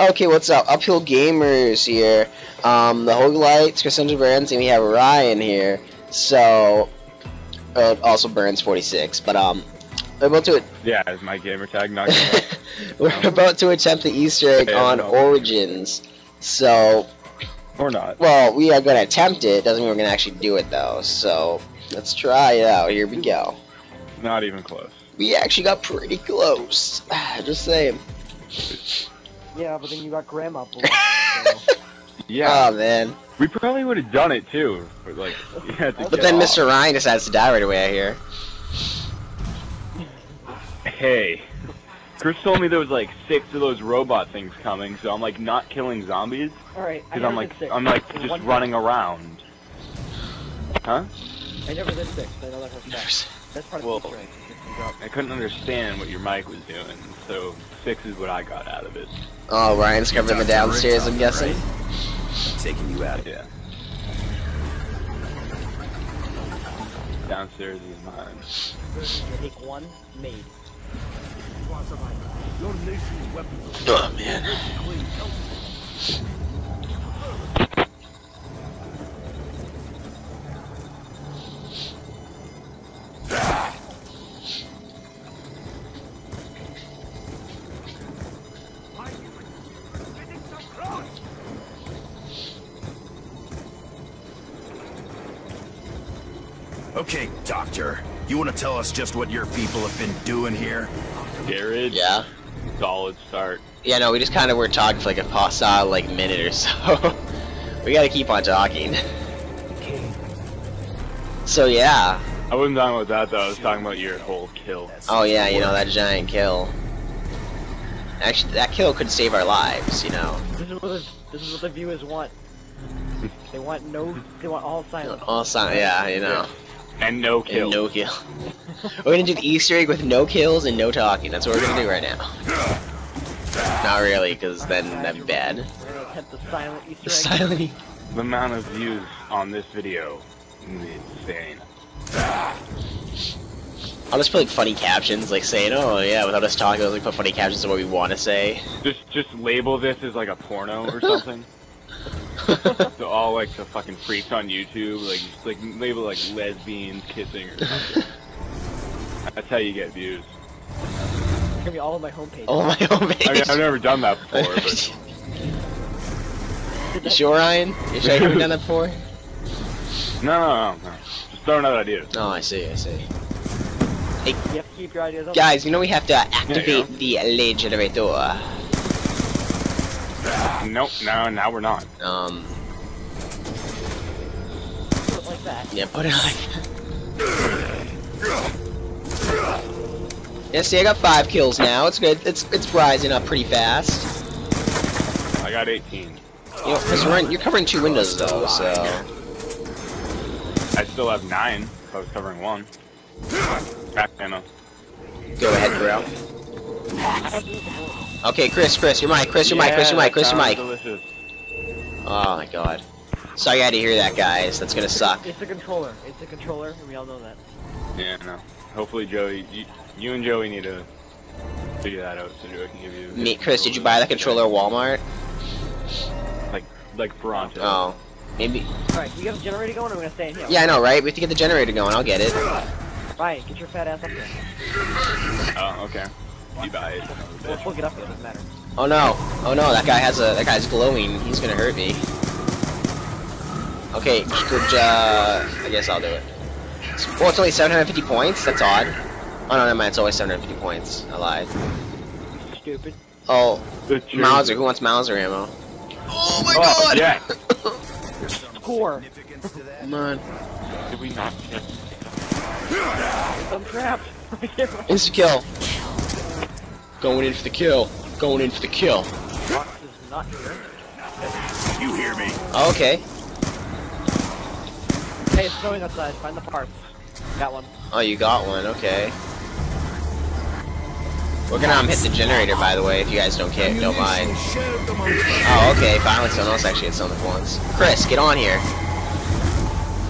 Okay, what's up? Uphill Gamers here. Um, the Hoglites, Cassandra Burns, and we have Ryan here. So, uh, also Burns 46. But um, we're about to Yeah, is my gamer tag not we're about to attempt the Easter egg Yeah, on no. Origins. So, or not? well, we are gonna attempt it. Doesn't mean we're gonna actually do it though. So, let's try it out. Here we go. Not even close. We actually got pretty close. Just saying. Yeah, but then you got grandma blocked, so. Yeah, Oh man. we probably would have done it too. But like, to But then off. Mr. Ryan decides to die right away. I hear. Hey, Chris told me there was like six of those robot things coming, so I'm like not killing zombies Alright, because I'm like did six. I'm like There's just one running around. Huh? I never did six, I know that for a fact. That's part of Well- the Easter egg. It's been dropped. I couldn't understand what your mic was doing, so six is what I got out of it. Oh, Ryan's covering the downstairs. I'm guessing. Taking you out. Yeah. Downstairs is mine. Take one, made. Oh man. Okay, Doctor. You want to tell us just what your people have been doing here? Garage. Yeah. Solid start. Yeah, no, we just kind of were talking for like a pasta like minute or so. we gotta keep on talking. Okay. So yeah. I wasn't talking about that though. I was talking about your whole kill. Oh yeah, you know that giant kill. Actually, that kill could save our lives. You know. This is what the, this is what the viewers want. They want no, they want all silence. Also, yeah, you know. And no And kill. no kill. we're gonna do the Easter egg with no kills and no talking. That's what we're gonna do right now. Not really, because then that'd be bad. We're gonna attempt the silent Easter egg. Silently. The amount of views on this video is insane. I'll just put like funny captions, like saying, "Oh yeah," without us talking. I'll like put funny captions of what we want to say. Just just label this as like a porno or something. so all like the fucking freaks on YouTube, like just like label like lesbians kissing or something. That's how you get views. It's gonna be all on my homepage. oh my own I mean, I've never done that before, but you sure, Ryan? You sure you haven't done that before? no, no, no, no. Just throwing out ideas. Oh, I see. I see. You have to keep your ideas open. Guys, you know we have to activate Yeah, the lead generator. Nope, no, now we're not. Um, Put it like that. yeah, put it like. Yeah, see, I got five kills now. It's good. It's it's rising up pretty fast. I got 18. You know, because you're, you're covering two windows though, so. I still have nine. If I was covering one. Back ammo. Go ahead, bro. Okay, Chris, Chris, your mic, Chris, your mic, Chris, your mic, Chris, your mic. Delicious. Oh my god. Sorry I had to hear that, guys. That's gonna suck. It's a controller. It's a controller, and we all know that. Yeah, no. Hopefully, Joey, you, you and Joey need to figure that out so Joey can give you. Me, Chris, did you buy that controller at Walmart? Like, like Bronto. Oh, maybe. Alright, you got a generator going, or we're gonna stay in here? Yeah, I know, right? We have to get the generator going. I'll get it. Ryan, get your fat ass up there. Oh, okay. You buy. We'll, we'll get up there, doesn't matter. Oh no! Oh no! That guy has a. That guy's glowing. He's gonna hurt me. Okay, good. Uh, I guess I'll do it. Well, it's only 750 points. That's odd. Oh no, never mind. It's always 750 points. I lied. Stupid. Oh, Mauser. Who wants Mauser ammo? Oh my Oh, god! yeah. Score. Come on. Did we not get I'm trapped. I can't run. Insta kill. Going in for the kill. Going in for the kill. Rox is not here. You hear me? Okay. Hey, it's snowing outside. Find the parts. Got one. Oh, you got one. Okay. We're gonna um, hit the generator, by the way, if you guys don't care, don't mind. Oh, okay. Finally, someone else actually hit something once. Chris, get on here.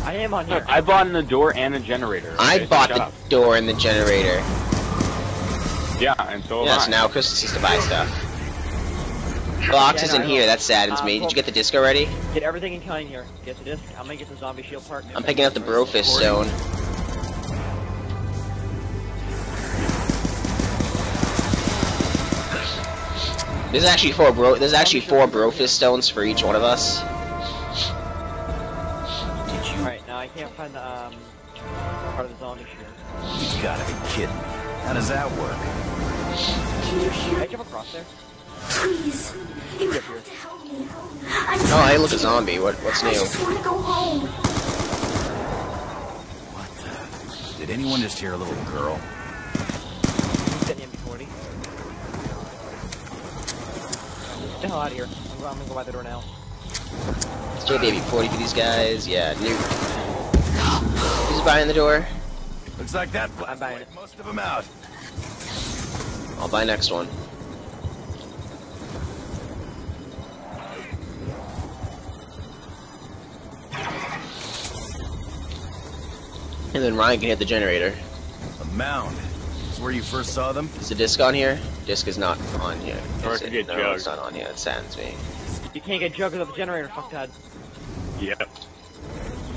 I am on here. I bought in the door and a generator. I okay, so bought shut the up. door and the generator. Yeah, and so Yes, have I. now Chris needs to buy stuff. Box Yeah, isn't no, here. That saddens Um, me. Did you get the disc already? Get everything in kind here. Get the disc. I'm gonna get the zombie shield part. I'm picking up the Brofist stone. There's actually four bro. There's actually four Brofist stones for each one of us. Did you? Alright, now I can't find the um part of the zombie shield. You gotta be kidding. How does that work? Can you Can I hear? jump across there? Please, you Yep, have to help me. I'm Oh, hey, look, a zombie. What? What's I new? just want to go home. What the? Did anyone just hear a little girl? Get the MP40. Get the hell out of here. I'm, I'm gonna go by the door now. Stay baby 40 for these guys. Yeah, new. Who's buying the door? Looks like that I'm buying it. most of them out. I'll buy next one. And then Ryan can hit the generator. A mound. Is where you first saw them? Is the disc on here? Disc is not on here. Or I Is could it? get no, Jug. it's not on here. It saddens me. You can't get jug without the generator, fuck that. Yep.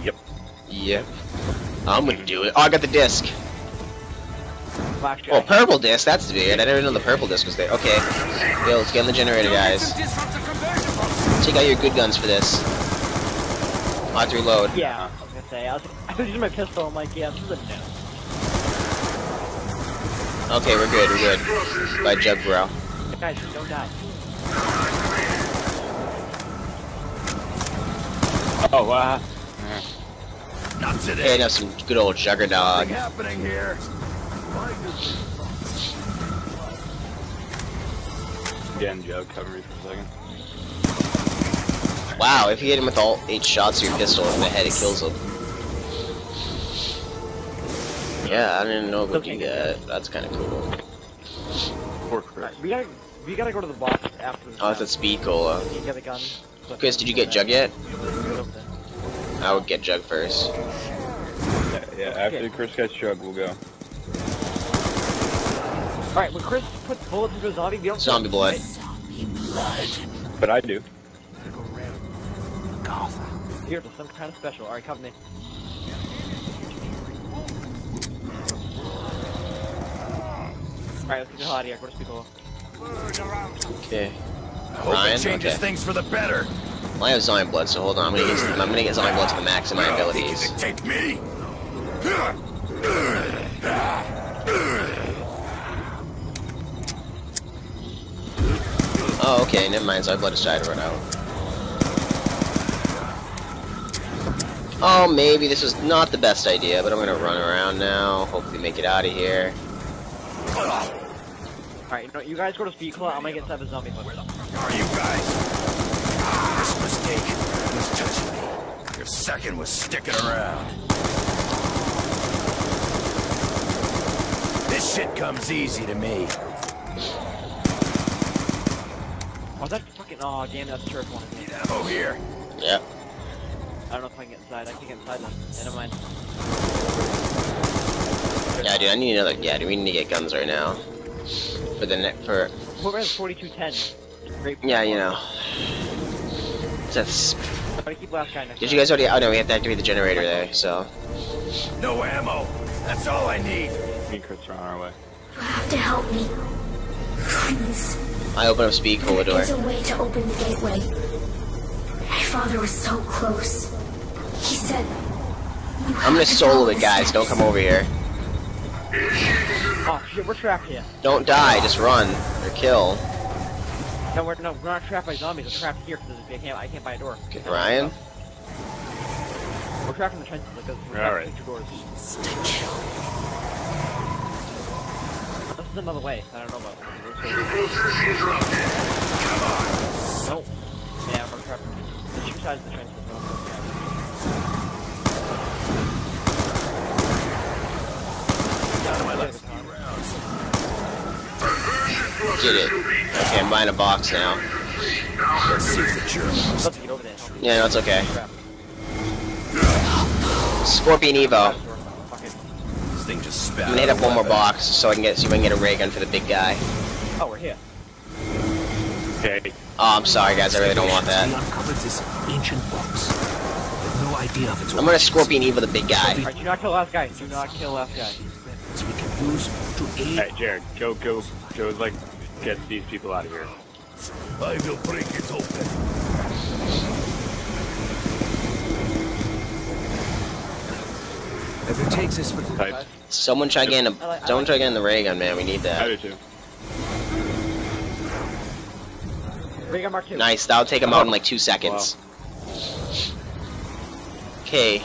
Yep. Yep. I'm gonna do it. Oh, I got the disc. Flash Oh, purple disc. That's weird. I didn't know the purple disc was there. Okay. Yo, let's get in the generator, guys. Take out your good guns for this. I'll have to reload. Yeah, I was gonna say. I was, I was using my pistol. I'm like, yeah, this is a no. Okay, we're good. We're good. By Jug Bro. Guys, don't die. Oh, wow. Not today. Hey, today. now some good old Juggernog. Nothing happening here. Again, Joe, cover me for a second. Wow, if you hit him with all eight shots of your pistol in the head, it kills him. Yeah, I didn't know we could do that. That's kind of cool. Poor Chris. We gotta, we gotta go to the box after this. Oh, that's a speed cola. You get the gun. Chris, did you get Jug yet? I would get Jug first. Yeah, yeah, after Chris gets Jug, we'll go. When Chris puts bullets into a zombie, we don't. Zombie blood. But I do. Here, there's some kind of special. Alright, come me. Alright, let's get the hell out of here. Go to speed cola. Okay. I hope Ryan? it changes Okay. things for the better. Well, I have Zombie Blood, so hold on. I'm gonna get, I'm gonna get Zombie Blood to the max of my abilities. Take me. Oh, okay, never mind. Zombie Blood is trying to run out. Oh, maybe this was not the best idea, but I'm gonna run around now. Hopefully make it out of here. Alright, you, you guys go to speed cola. I'm gonna get inside the zombie blood. Are you guys? Ah, First mistake was touching me. Your second was sticking around. This shit comes easy to me. Oh, fucking. Oh, damn, that's the sheriff one. Need ammo here. Yeah. I don't know if I can get inside. I can get inside them. Yeah, never mind. Yeah, dude, I need another. Yeah, dude, we need to get guns right now. For the net. For Whoever has 4210. Great. yeah, you know. That's. Somebody keep last guy next Did you guys already? Oh no, we have to activate the generator there. So No ammo. That's all I need. Me and Chris are on our way. You have to help me. Please. I open up speed cola door. There's a way to open the gateway. My father was so close. He said. "You I'm have gonna solo it, guys. Don't come over here. Oh shit, we're trapped here. Don't die. Just run or kill. No, we're no, we're not trapped by zombies. We're trapped here because I can't. I can't buy a door. Okay, Ryan. We're trapped in the trenches because we're All trapped right. between two doors. It's kill. This is another way. I don't know about. Nope. Yeah, we're trapped. There's two sides of the. Down to my last So. few rounds. Did it. Okay, I'm buying a box now. Let's see if the Germans. Let's get. Yeah, no, it's okay. Scorpion Evo. Fuck it. This thing just spat. I'm gonna hit up one more box so I can get see if I can get a ray gun for the big guy. Oh, we're here. Okay. Oh, I'm sorry, guys. I really don't want We that. uncovered this ancient box. No idea of its I'm gonna Scorpion Evo the big guy. Alright, do not kill the last guy. Do not kill the last guy. weapons we can use to aid. Hey, Jared, go, go, go, like, get these people out of here. I will break it open. If it takes us for the Type. Someone try getting I like- a I someone like- try getting the ray gun, man. We need that. I that. do too. Ray gun mark two. Nice. That'll take him out in like two seconds. Okay.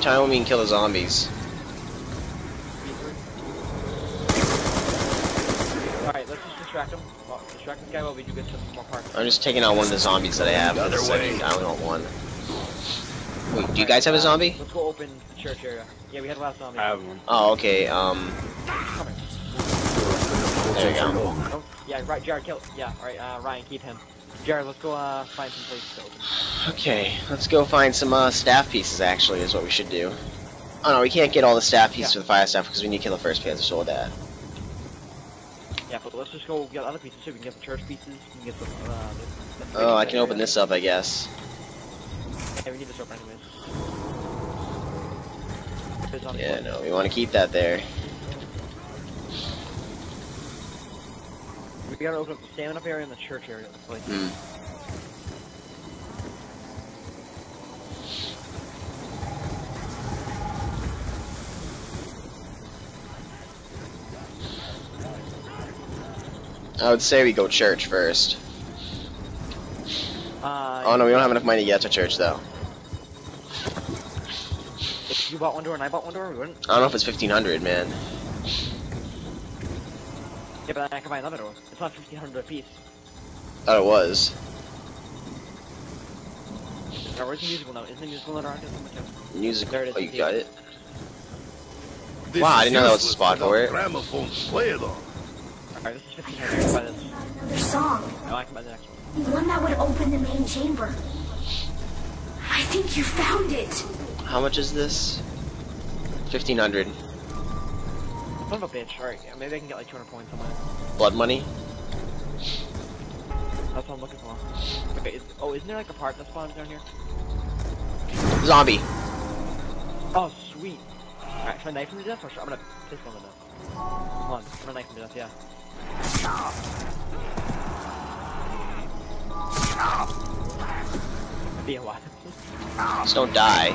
Try when we can kill the zombies. Alright, let's just distract him. Well, distract this guy while we do get some more parts. I'm just taking out one of the zombies that I have. Other Because I, way. I only want one. Wait, do you guys have a zombie? Let's go open the church area. Yeah, we had the last zombie. I have one. Oh, okay. Um, Coming. there you go. Oh, yeah, right, Jared, kill. Yeah, alright, uh, Ryan, keep him. Jared, let's go, uh, find some place to open. Okay, let's go find some uh, staff pieces. Actually, is what we should do. Oh no, we can't get all the staff pieces Yeah. for the fire staff because we need to kill the first Panzer. So with that. Yeah, but let's just go get other pieces too. We can get the church pieces, we can get some, uh... the- the Oh, I pieces can open area. this up, I guess. Yeah, we need this open anyways. There's Yeah, no, we want to keep that there. We gotta open up the up area and the church area. Like, Hmm. I would say we go church first. uh, Oh no, we don't have enough money to get to church though. If you bought one door and I bought one door, we wouldn't. I don't know if it's fifteen hundred, man. Yeah, but I can buy another door. It's not 1500 a piece. Thought it was. Now, where's the musical note? Isn't the musical note around oh here somewhere too? Music. There it is, Oh, you got it. This Wow, I didn't know that was a spot for without it. Gramophone to play it on. Alright, this is 1500. I can buy this. Another song. No, I can buy the next one. The One that would open the main chamber. I think you found it. How much is this? Fifteen hundred. Son of a bitch. Alright, yeah, maybe I can get like 200 points somewhere. Blood money. That's what I'm looking for. Okay, is, oh, isn't there like a part that spawns down here? Zombie. Oh, sweet. Alright, should I knife him to death or should I'm gonna pistol him to death? Come on, I'm gonna knife him to death, yeah. Be a while. Just don't die.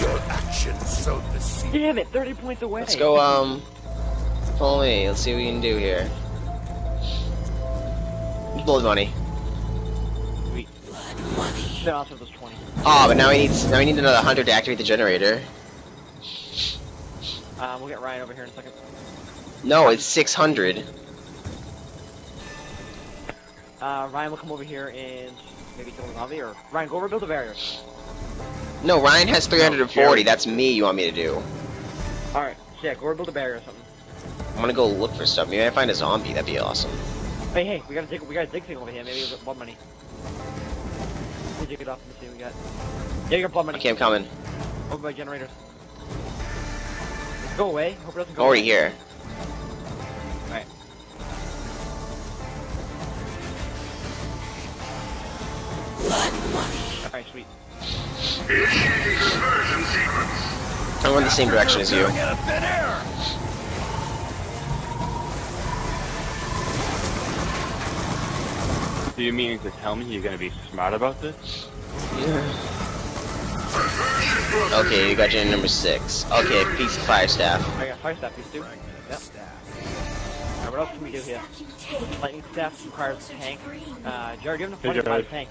Your actions sowed the seed. Damn it, 30 points away! Let's go, um, follow me. Let's see what we can do here. Blood money. Sweet. Then also those 20. Oh, but now we need now we need another hundred to activate the generator. Um, we'll get Ryan over here in a second. No, it's six hundred. Uh, Ryan will come over here and maybe kill the zombie, or Ryan, go over build a barrier. No, Ryan has three hundred and forty. Jerry. That's me. You want me to do? Alright, so yeah, go over build a barrier or something. I'm gonna go look for stuff. Maybe I find a zombie. That'd be awesome. Hey, hey, we got a dig, we got a dig thing over here. Maybe we'll get blood money. We'll dig it up and see what we got. Yeah, you got blood money. Okay, I'm coming. Over by generators. Go away. Hope it doesn't go Already away. here. Sweet. I'm going the same direction as you. Staring at a thin air. Do you mean to tell me you're gonna be smart about this? Okay, you got your number six. Okay, piece of fire staff. I got fire staff, these two. Yep. Alright, what else can we do here? Lightning staff requires a tank. Uh, Jared, give him the Hey, money to buy the Jared. tank.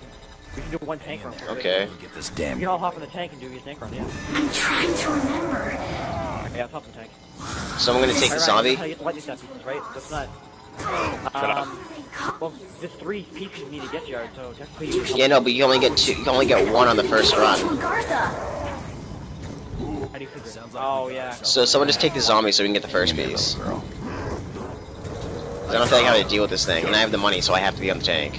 We can do one tank run. Okay. Get this We damn can all hop in the tank and do his tank run, yeah. I'm trying to remember. Yeah, let's hop in the tank. So I'm gonna take the Alright, zombie. Ryan, How to get the lightning staff pieces, right? That's not. Um, well, there's three pieces you need to get, Jared, so technically you Yeah, no, but you only get two. You only get one on the first run. Agartha. How do you figure? Oh, yeah. So someone just take the zombie so we can get the first piece. girl. I don't feel like having to deal with this thing, and I have the money, so I have to be on the tank.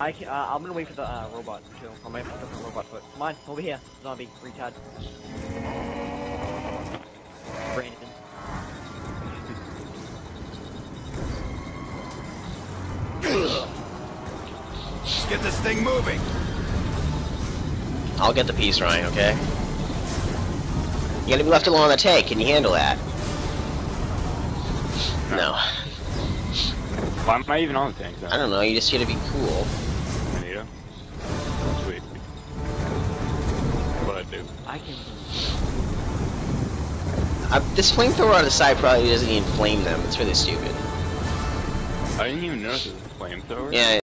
I can, uh, I'm gonna wait for the uh, robot too. I might have the robot foot. Come on, over here, zombie, retard. Brandon. get this thing moving. I'll get the piece, Ryan, okay? You gotta be left alone on the tank. Can you handle that? No. Why am I even on the tank then? I don't know, you just gotta be cool. I can. Uh, this flamethrower on the side probably doesn't even flame them. It's really stupid. I didn't even notice it was a flamethrower. Yeah,